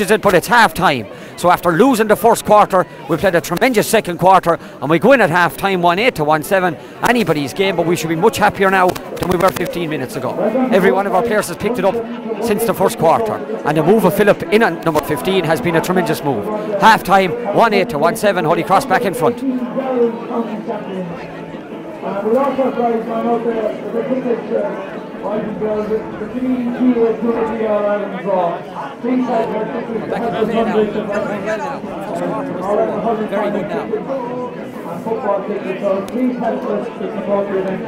is it, but it's half time. So after losing the first quarter, we played a tremendous second quarter and we go in at half time 1 8 to 1 7. Anybody's game, but we should be much happier now than we were 15 minutes ago. Every one of our players has picked it up since the first quarter. And the move of Philip in at number 15 has been a tremendous move. Half time 1 8 to 1 7. Holy Cross back in front. The the to the. Back in play now. Very good now. Please us to support the event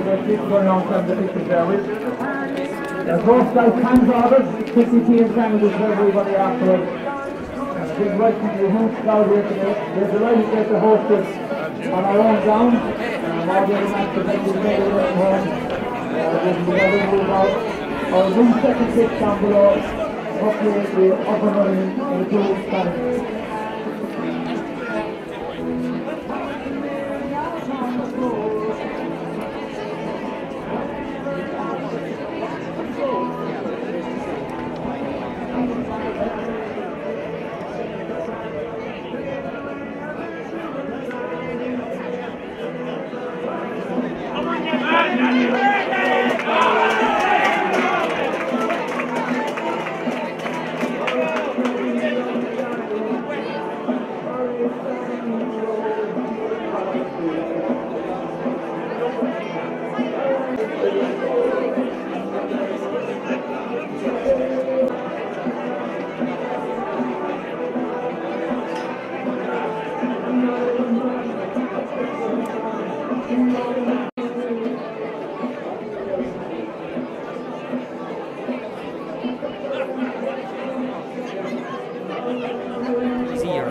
the going on from the tickets there with. There's roast out cans orders, 50 tea and everybody afterwards. Big welcome to the crowd here today. We're delighted the is on our own ground. And all the other matches that we've made away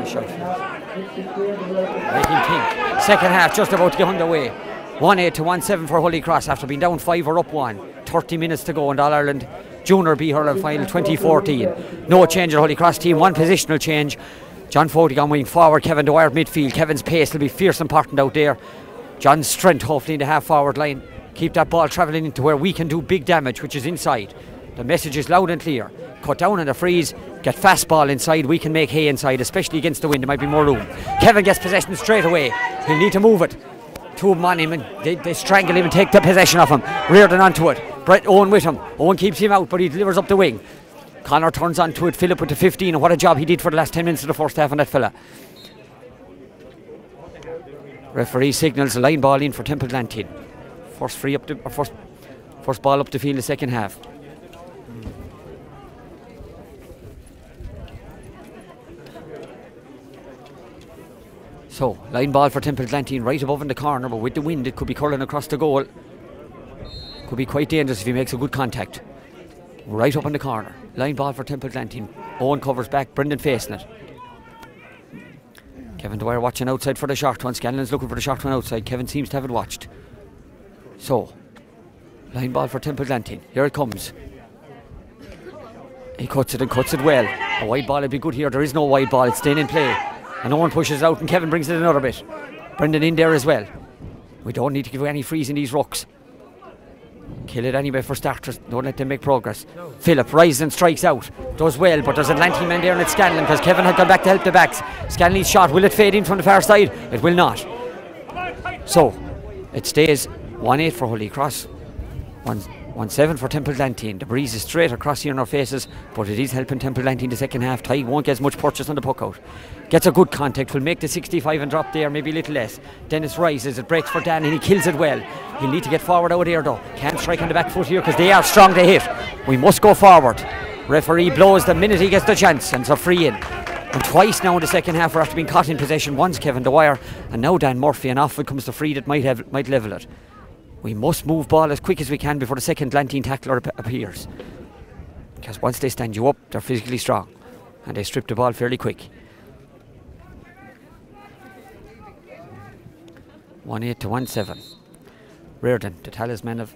Making think. Second half just about to get underway. 1 8 to 1 7 for Holy Cross after being down 5 or up 1. 30 minutes to go in All Ireland Junior B Hurling Final 2014. No change in Holy Cross team, one positional change. John Fogarty on wing forward, Kevin Dwyer midfield. Kevin's pace will be fierce and important out there. John's strength hopefully in the half forward line. Keep that ball travelling into where we can do big damage, which is inside. The message is loud and clear. Cut down on the freeze, get fast ball inside. We can make hay inside, especially against the wind. There might be more room. Kevin gets possession straight away. He'll need to move it. Two of them on him and they, they strangle him and take the possession of him. Reardon onto it. Brett Owen with him. Owen keeps him out, but he delivers up the wing. Connor turns onto it. Philip with the 15. And what a job he did for the last 10 minutes of the first half on that fella. Referee signals a line ball in for Temple Glantine. First free up the uh, first first ball up the field in the second half. So, line ball for Temple Glantine right above in the corner, but with the wind it could be curling across the goal. Could be quite dangerous if he makes a good contact. Right up in the corner. Line ball for Temple Glantine. Owen covers back, Brendan facing it. Kevin Dwyer watching outside for the short one. Scanlon's looking for the short one outside. Kevin seems to have it watched. So, line ball for Temple Glantine. Here it comes. He cuts it and cuts it well. A wide ball would be good here. There is no wide ball. It's staying in play. And Owen pushes it out and Kevin brings it another bit. Brendan in there as well. We don't need to give any frees in these rocks. Kill it anyway for starters. Don't let them make progress. Philip rises and strikes out. Does well, but there's a Lanty man there and it's Scanlon because Kevin had gone back to help the backs. Scanlon's shot. Will it fade in from the far side? It will not. So it stays 1 8 for Holy Cross. 1 1 7 for Temple Glantine. The breeze is straight across here in our faces, but it is helping Temple Glantine the second half. Ty won't get as much purchase on the puck out. Gets a good contact, will make the 65 and drop there, maybe a little less. Dennis rises, it breaks for Dan and he kills it well. He'll need to get forward out there though. Can't strike on the back foot here because they are strong to hit. We must go forward. Referee blows the minute he gets the chance and it's a free in. And twice now in the second half, we're after being caught in possession. Once Kevin Dwyer, and now Dan Murphy, and off it comes the free that might have might level it. We must move ball as quick as we can before the second Lantine tackler ap- appears. Because once they stand you up, they're physically strong, and they strip the ball fairly quick. One eight to one seven. Reardon, the talisman of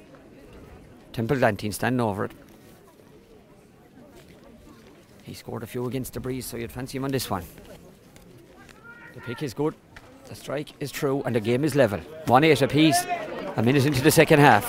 Temple Glantine, standing over it. He scored a few against the breeze, so you'd fancy him on this one. The pick is good, the strike is true, and the game is level. 1 8 apiece, a minute into the second half.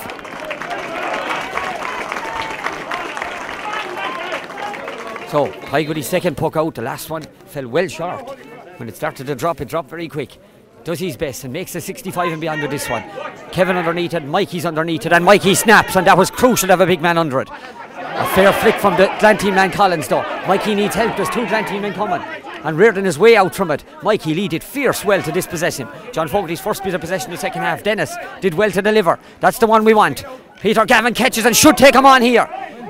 So, Pygoody's second puck out, the last one fell well short. When it started to drop, it dropped very quick. Does his best and makes the 65 and beyond with this one. Kevin underneath it, Mikey's underneath it, and Mikey snaps, and that was crucial to have a big man under it. A fair flick from the Glantine man Collins though. Mikey needs help, there's two Glantine men coming. And Reardon his way out from it. Mikey Lee did fierce well to dispossess him. John Fogarty's first bit of possession in the second half. Dennis did well to deliver. That's the one we want. Peter Gavin catches and should take him on here.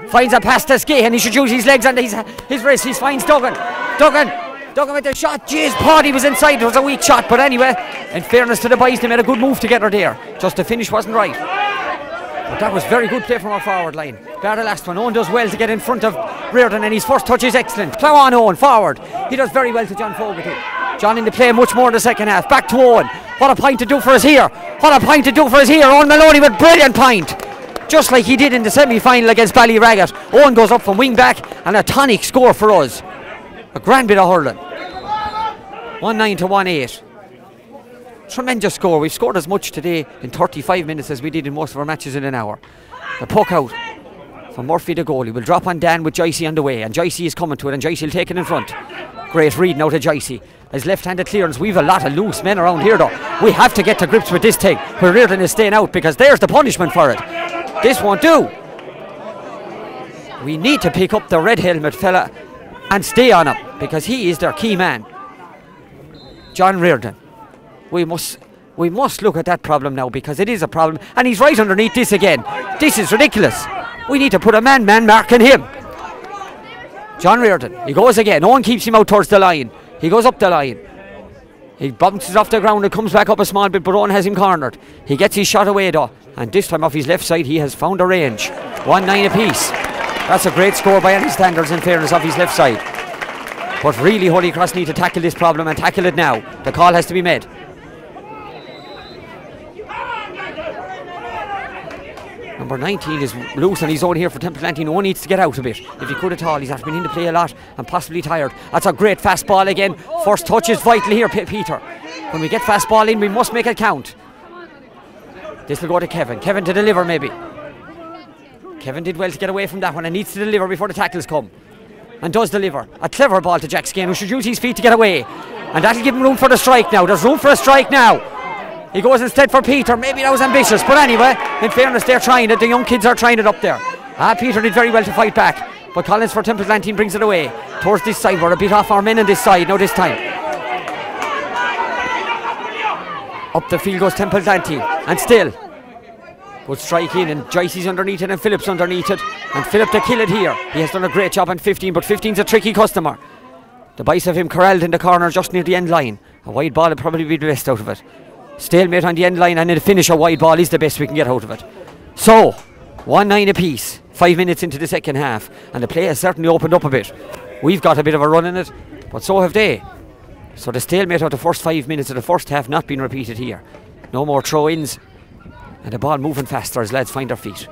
Finds a pass to Skate and he should use his legs and his, his wrist. He finds Duggan. Duggan. Duggan with the shot. Jeez, Paddy was inside. It was a weak shot. But anyway, in fairness to the boys, they made a good move to get her there. Just the finish wasn't right. But that was very good play from our forward line. Bar the last one. Owen does well to get in front of Reardon and his first touch is excellent. Plow on Owen, forward. He does very well to John Fogarty. John in the play much more in the second half. Back to Owen. What a point to do for us here. What a point to do for us here. Owen Maloney with brilliant point. Just like he did in the semi final against Ballyragget. Owen goes up from wing back and a tonic score for us. A grand bit of hurling. 1 9 to 1 8 tremendous score. We've scored as much today in 35 minutes as we did in most of our matches in an hour. The puck out from Murphy the goalie will drop on Dan with Joycey on the way, and Joycey is coming to it, and Joycey will take it in front. Great reading out of Joycey. His left-handed clearance. We've a lot of loose men around here, though. We have to get to grips with this thing. Where Reardon is staying out because there's the punishment for it. This won't do. We need to pick up the red helmet fella and stay on him because he is their key man. John Reardon we must we must look at that problem now because it is a problem and he's right underneath this again. This is ridiculous. We need to put a man man marking him. John Reardon, he goes again. No one keeps him out towards the line. He goes up the line. He bounces off the ground and comes back up a small bit, but Owen has him cornered. He gets his shot away though, and this time off his left side, he has found a range. 1 9 apiece. That's a great score by any standards, in fairness, off his left side. But really, Holy Cross need to tackle this problem and tackle it now. The call has to be made. Number 19 is loose and he's only here for Temple Glantine. No one needs to get out a bit. If he could at all, he's after been in the play a lot and possibly tired. That's a great fast ball again. First touch is vital here, P- Peter. When we get fast ball in, we must make it count. This will go to Kevin. Kevin to deliver, maybe. Kevin did well to get away from that one and needs to deliver before the tackles come. And does deliver. A clever ball to Jack Skane, who should use his feet to get away. And that'll give him room for the strike now. There's room for a strike now. He goes instead for Peter. Maybe that was ambitious, but anyway, in fairness, they're trying it. The young kids are trying it up there. Ah, Peter did very well to fight back, but Collins for Temple Glantine brings it away towards this side. We're a bit off our men on this side now. This time, up the field goes Temple Glantine, and still. Good strike in, and Joycey's underneath it, and Phillips underneath it, and Philip to kill it here. He has done a great job on 15, but 15's a tricky customer. The base of him corralled in the corner just near the end line. A wide ball would probably be the best out of it. Stalemate on the end line and then finish a wide ball is the best we can get out of it. So, 1 9 apiece, five minutes into the second half, and the play has certainly opened up a bit. We've got a bit of a run in it, but so have they. So the stalemate of the first five minutes of the first half not been repeated here. No more throw ins, and the ball moving faster as lads find their feet.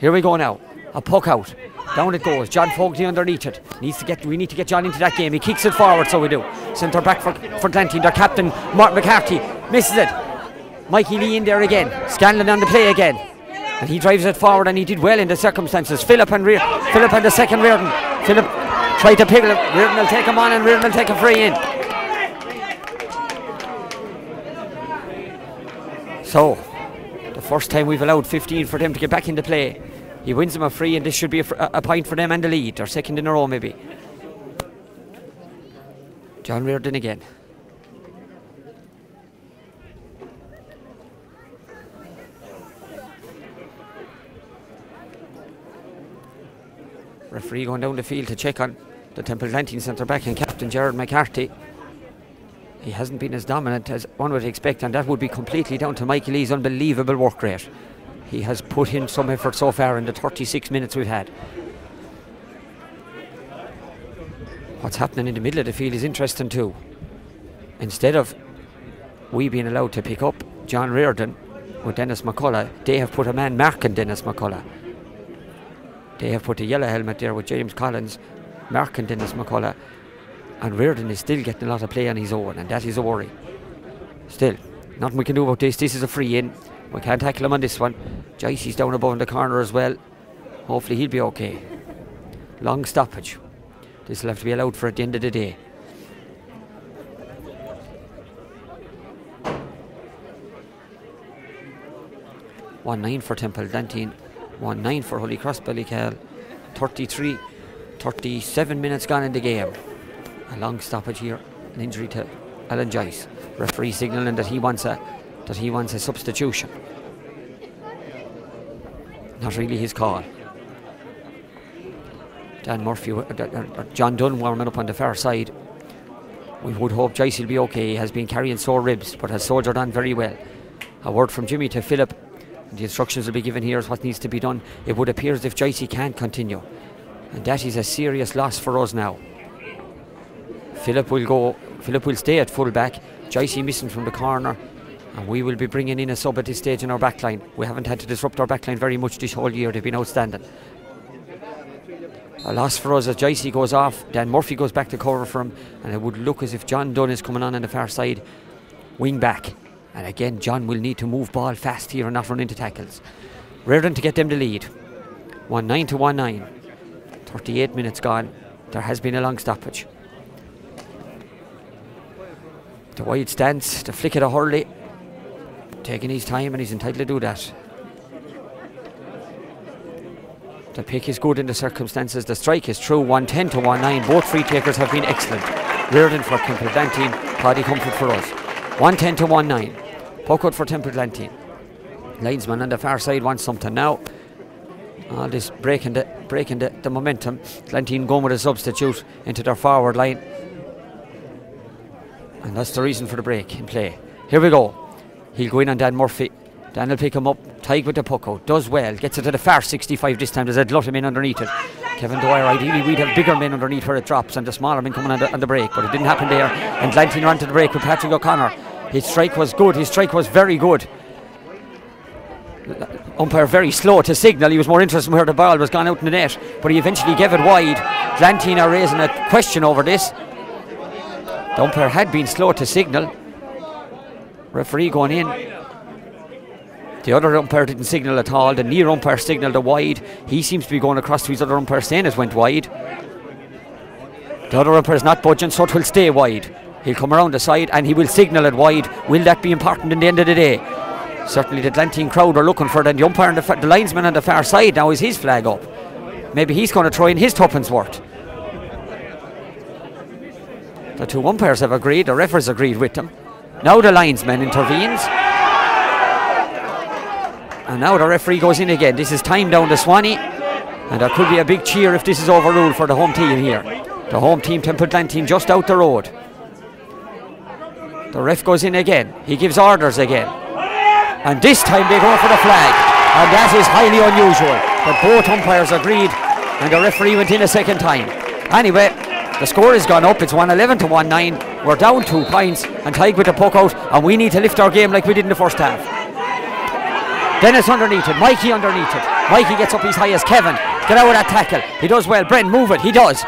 Here we go now. A puck out. Down it goes. John Fogarty underneath it. Needs to get. We need to get John into that game. He kicks it forward, so we do. Centre back for for Glantine. Their captain Mark McCarthy misses it. Mikey Lee in there again. Scanlon on the play again. And he drives it forward and he did well in the circumstances. Philip and Rear Philip and the second Reardon. Philip tried to pick it. Reardon will take him on and Reardon will take a free in. So, the first time we've allowed 15 for them to get back into play. He wins them a free, and this should be a, a point for them and the lead, or second in a row maybe. John Reardon again. Referee going down the field to check on the Temple Glantine centre back and captain Gerard McCarthy. He hasn't been as dominant as one would expect, and that would be completely down to Michael Lee's unbelievable work rate. He has put in some effort so far in the 36 minutes we've had. What's happening in the middle of the field is interesting too. Instead of we being allowed to pick up John Reardon with Dennis McCullough, they have put a man marking Dennis McCullough. They have put a yellow helmet there with James Collins marking Dennis McCullough. And Reardon is still getting a lot of play on his own, and that is a worry. Still, nothing we can do about this. This is a free in. We can't tackle him on this one. Joycey's down above in the corner as well. Hopefully he'll be okay. Long stoppage. This will have to be allowed for at the end of the day. One nine for Temple Glantine, one nine for Holy Cross Ballycahill, 33, 37 minutes gone in the game. A long stoppage here, an injury to Alan Joyce. Referee signalling that he wants a that he wants a substitution. Not really his call. Dan Murphy, uh, uh, uh, John Dunn warming up on the far side. We would hope Joyce will be okay. He has been carrying sore ribs, but has soldiered on very well. A word from Jimmy to Philip. The instructions will be given here as what needs to be done. It would appear as if Joyce can't continue. And that is a serious loss for us now. Philip will go. Philip will stay at full back. Joyce missing from the corner. And we will be bringing in a sub at this stage in our backline. We haven't had to disrupt our backline very much this whole year. They've been outstanding. A loss for us as Joycey goes off. Dan Murphy goes back to cover for him. And it would look as if John Dunn is coming on on the far side. Wing back. And again, John will need to move ball fast here and not run into tackles. Reardon to get them the lead. 1 9 to 1 9. 38 minutes gone. There has been a long stoppage. The wide stance, the flick of the Hurley. Taking his time and he's entitled to do that. The pick is good in the circumstances. The strike is true. 110 to 19. Both free takers have been excellent. Reardon for Temple Glantine, Paddy Comfort for us. 110 to 19. Puck out for Temple Glantine. Linesman on the far side wants something now. All this breaking the breaking the, the momentum. Lantine going with a substitute into their forward line. And that's the reason for the break in play. Here we go. He'll go in on Dan Murphy. Dan will pick him up. Tig with the puck out. Does well. Gets it to the far 65 this time. There's a lot of men underneath it. Kevin Dwyer, ideally we'd have bigger men underneath where it drops and the smaller men coming on the, on the break. But it didn't happen there. And Lantine ran to the break with Patrick O'Connor. His strike was good. His strike was very good. Umpire very slow to signal. He was more interested in where the ball was gone out in the net. But he eventually gave it wide. Lantine are raising a question over this. The umpire had been slow to signal. Referee going in. The other umpire didn't signal at all. The near umpire signalled a wide. He seems to be going across to his other umpire saying it went wide. The other umpire is not budging, so it will stay wide. He'll come around the side and he will signal it wide. Will that be important in the end of the day? Certainly the Lantine crowd are looking for it, and the umpire and the, the linesman on the far side now is his flag up. Maybe he's going to throw in his tuppence worth. The two umpires have agreed, the referees agreed with them. Now the linesman intervenes. And now the referee goes in again. This is time down to Swanee. And there could be a big cheer if this is overruled for the home team here. The home team, Temple Glantine, just out the road. The ref goes in again. He gives orders again. And this time they go for the flag. And that is highly unusual. But both umpires agreed. And the referee went in a second time. Anyway, the score has gone up. It's 111 to 1 9. We're down two points. And Tig with the puck out. And we need to lift our game like we did in the first half. Dennis underneath it. Mikey underneath it. Mikey gets up as high as Kevin. Get out of that tackle. He does well. Brent, move it. He does.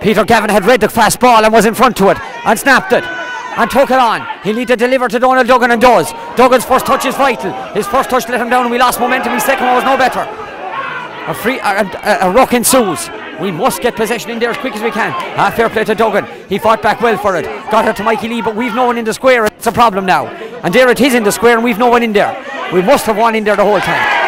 Peter Gavin had read the fast ball and was in front to it and snapped it and took it on. He'll need to deliver to Donald Duggan and does. Duggan's first touch is vital. His first touch let him down and we lost momentum. His second one was no better. A free a, a, a ruck ensues. We must get possession in there as quick as we can. Ah, fair play to Duggan. He fought back well for it. Got it to Mikey Lee, but we've no one in the square. It's a problem now. And there it is in the square, and we've no one in there. We must have one in there the whole time.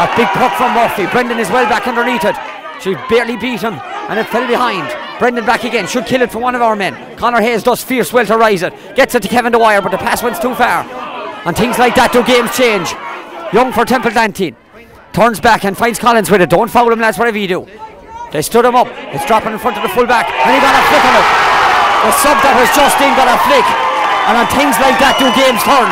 A big puck from Murphy. Brendan is well back underneath it. She barely beat him, and it fell behind. Brendan back again. Should kill it for one of our men. Connor Hayes does fierce well to rise it. Gets it to Kevin Dwyer, but the pass went too far. And things like that do games change. Young for Temple Glantine. Turns back and finds Collins with it. Don't foul him, lads, whatever you do. They stood him up. It's dropping in front of the full back. And he got a flick on it. The sub that was just in got a flick. And on things like that do games turn.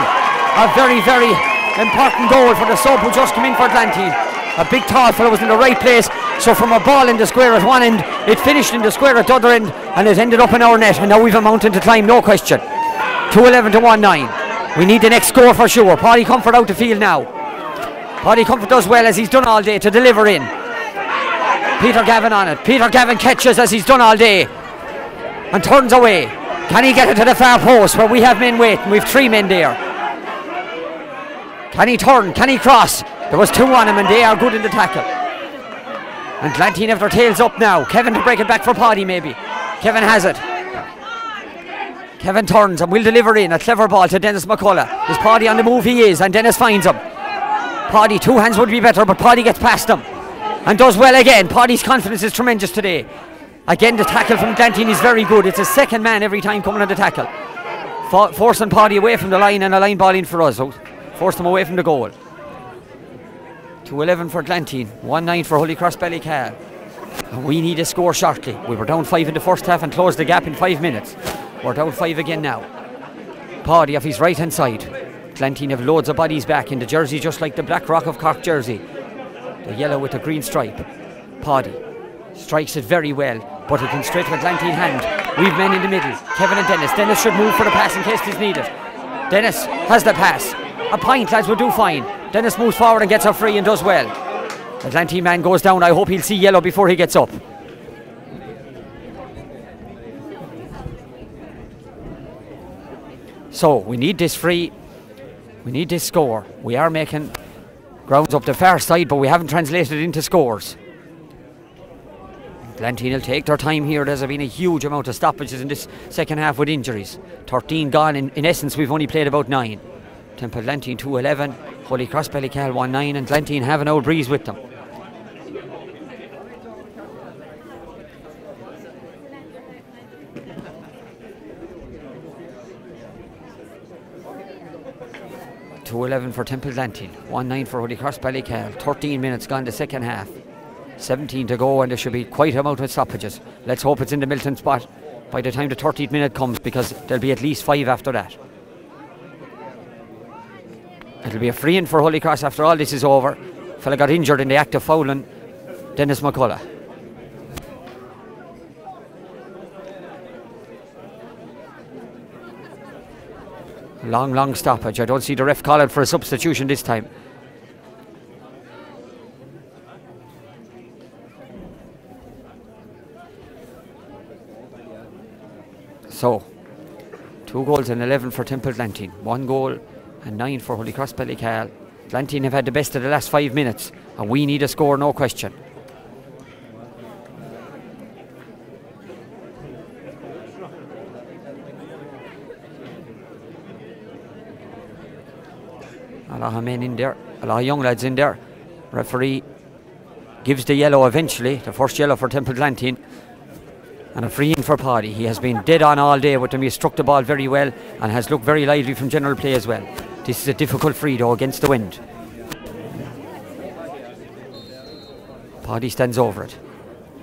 A very, very important goal for the sub who just came in for Atlantine. A big tall fellow was in the right place. So from a ball in the square at one end, it finished in the square at the other end, and it ended up in our net. And now we've a mountain to climb, no question. 2-11 to 1 9. We need the next score for sure. Paddy Comfort out the field now. Paddy Comfort does well as he's done all day to deliver in. Peter Gavin on it. Peter Gavin catches as he's done all day and turns away. Can he get it to the far post where we have men waiting? We've three men there. Can he turn? Can he cross? There was two on him and they are good in the tackle. And Glantine have their tails up now. Kevin to break it back for Paddy, maybe. Kevin has it. Kevin turns and will deliver in a clever ball to Dennis McCullough. Is Paddy on the move? He is, and Dennis finds him. Paddy, two hands would be better, but Paddy gets past him and does well again. Paddy's confidence is tremendous today. Again, the tackle from Glantine is very good. It's a second man every time coming on the tackle. For- forcing Paddy away from the line and a line ball in for us. Force them away from the goal. 2 for Glantine, 1 9 for Holy Cross Ballycahill. We need a score shortly. We were down 5 in the first half and closed the gap in 5 minutes. We're down 5 again now. Paddy off his right hand side. Glantine have loads of bodies back in the jersey, just like the Blackrock of Cork jersey. The yellow with the green stripe. Paddy strikes it very well, but it comes straight to Glantine hand. We've men in the middle. Kevin and Dennis. Dennis should move for the pass in case it's needed. Dennis has the pass. A pint, lads, will do fine. Dennis moves forward and gets her free and does well. Glantine man goes down. I hope he'll see yellow before he gets up. So we need this free. We need this score. We are making grounds up the far side, but we haven't translated it into scores. Glantine will take their time here. There's been a huge amount of stoppages in this second half with injuries. 13 gone. In, in essence, we've only played about nine. Temple Glantine 2 11, Holy Cross Ballycahill 1 9, and Glantine have an old breeze with them. Two eleven for Temple one nine for Holy Cross Ballycahill. Thirteen minutes gone the second half. 17 to go, and there should be quite a amount of stoppages. Let's hope it's in the Milton spot by the time the 30th minute comes, because there'll be at least five after that. It'll be a free in for Holy Cross after all this is over. Fella got injured in the act of fouling Dennis McCullough. Long, long stoppage. I don't see the ref calling for a substitution this time. So, two goals and 11 for Temple Glantine. One goal and nine for Holy Cross Ballycahill. Glantine have had the best of the last five minutes, and we need a score, no question. A lot of men in there, a lot of young lads in there. Referee gives the yellow eventually, the first yellow for Temple Glantine. And a free in for Paddy. He has been dead on all day with them. He struck the ball very well and has looked very lively from general play as well. This is a difficult free throw against the wind. Paddy stands over it.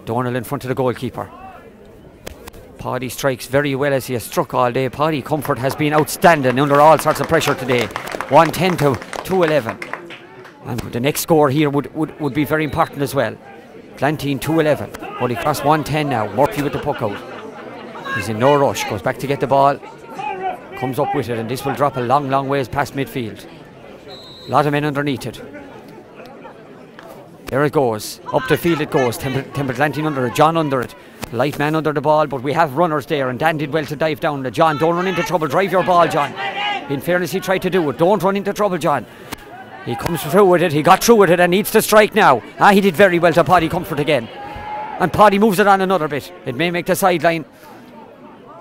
Dornell in front of the goalkeeper. Paddy strikes very well as he has struck all day. Paddy comfort has been outstanding under all sorts of pressure today. 110 to 211. And the next score here would, would, would be very important as well. Glantine 211. Holy Cross 110 now. Murphy with the puck out. He's in no rush. Goes back to get the ball. Comes up with it, and this will drop a long, long ways past midfield. A lot of men underneath it. There it goes. Up the field it goes. Temple, Temple Glantine under it. John under it. Light man under the ball, but we have runners there, and Dan did well to dive down. John, don't run into trouble. Drive your ball, John. In fairness, he tried to do it. Don't run into trouble, John. He comes through with it. He got through with it and needs to strike now. Ah, he did very well to Paddy Comfort again. And Paddy moves it on another bit. It may make the sideline.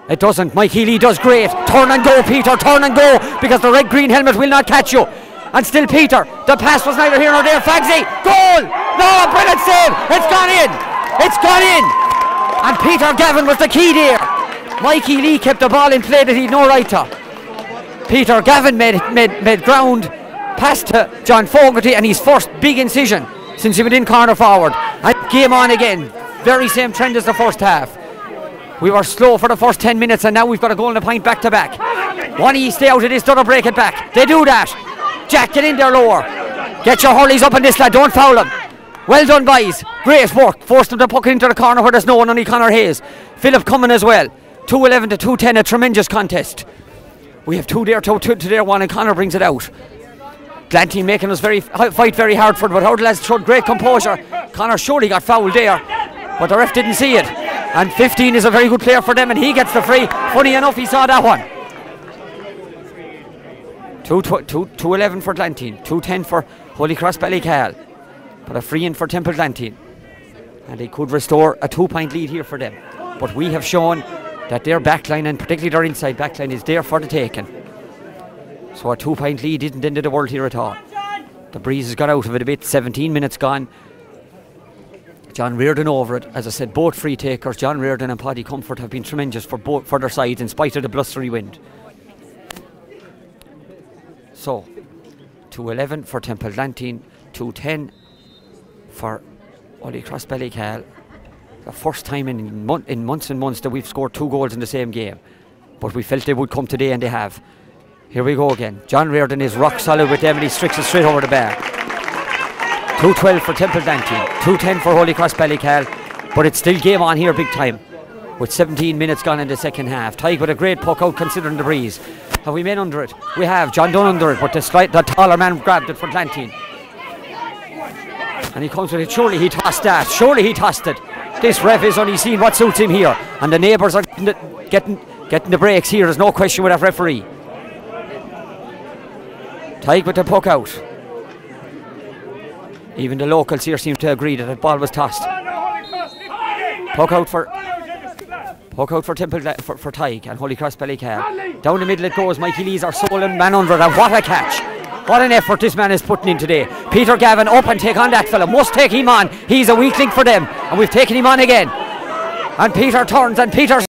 It doesn't. Mikey Lee does great. Turn and go, Peter. Turn and go because the red green helmet will not catch you. And still Peter. The pass was neither here nor there. Fagsy. Goal. No, brilliant save. It's gone in. It's gone in. And Peter Gavin was the key there. Mikey Lee kept the ball in play that he'd no right to. Peter Gavin made, made, made ground pass to John Fogarty and his first big incision since he went in corner forward. And game on again. Very same trend as the first half. We were slow for the first 10 minutes and now we've got a goal and a point back to back. One E stay out of this, other break it back. They do that. Jack, get in there lower. Get your hurleys up on this lad, don't foul him. Well done, guys. Great work. Forced them to puck it into the corner where there's no one, only Connor Hayes. Philip coming as well. 211 to 210, a tremendous contest. We have two there, to there, one, and Connor brings it out. Glantine making us very fight very hard for it, but our lads showed great composure. Connor surely got fouled there, but the ref didn't see it. And 15 is a very good player for them, and he gets the free. Funny enough, he saw that one. 2 211 for Glantine, 210 for Holy Cross Ballycahill, but a free in for Temple Glantine. and they could restore a two point lead here for them. But we have shown that their backline and particularly their inside backline is there for the taking. So a two point lead isn't end the world here at all. The breeze has got out of it a bit, 17 minutes gone. John Reardon over it. As I said, both free takers, John Reardon and Paddy Comfort, have been tremendous for both for their sides in spite of the blustery wind. So, 211 for Temple 210 for Holy Cross Ballycahill. The first time in, mon- in months and months that we've scored two goals in the same game. But we felt they would come today and they have. Here we go again. John Reardon is rock solid with them and he Emily Strix straight over the bar. 212 for Temple 210 for Holy Cross Ballycahill. But it's still game on here big time. With 17 minutes gone in the second half. Tyke with a great puck out considering the breeze. Have we men under it? We have. John Dunn under it, but the, slight, the taller man grabbed it for Lantine. And he comes with it. Surely he tossed that. Surely he tossed it. This ref is only seen what suits him here. And the neighbours are getting the, getting, getting the breaks here. There's no question with that referee. Tyke with the puck out. Even the locals here seem to agree that the ball was tossed. Puck out for Puck out for Temple for, for Tig and Holy Cross Ballycahill. Down the middle it goes. Mikey Lee's are sole man under. And what a catch! What an effort this man is putting in today. Peter Gavin up and take on that fella. Must take him on. He's a weak link for them. And we've taken him on again. And Peter turns and Peter's